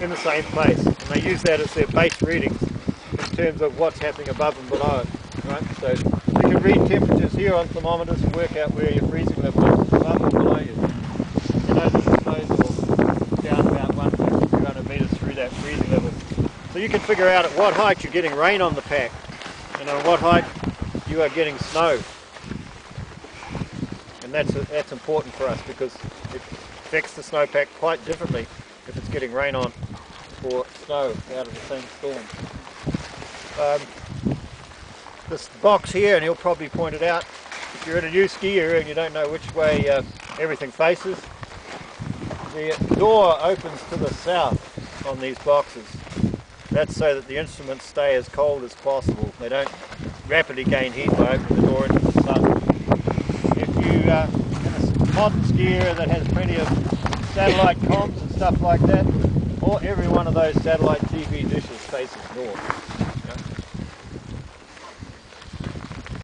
in the same place. And they use that as their base readings in terms of what's happening above and below it. Right? So you can read temperatures here on thermometers and work out where your freezing level is above or below you. You know snow's all down about 150, 200 metres through that freezing level. So you can figure out at what height you're getting rain on the pack and at what height you are getting snow. And that's, that's important for us because it affects the snowpack quite differently if it's getting rain on or snow out of the same storm. Um, this box here, and he'll probably point it out, if you're in a new ski area and you don't know which way uh, everything faces, the door opens to the south on these boxes. That's so that the instruments stay as cold as possible. They don't rapidly gain heat by opening the door into the sun. If you uh, in a modern ski area that has plenty of satellite comms and stuff like that, or every one of those satellite TV dishes faces north.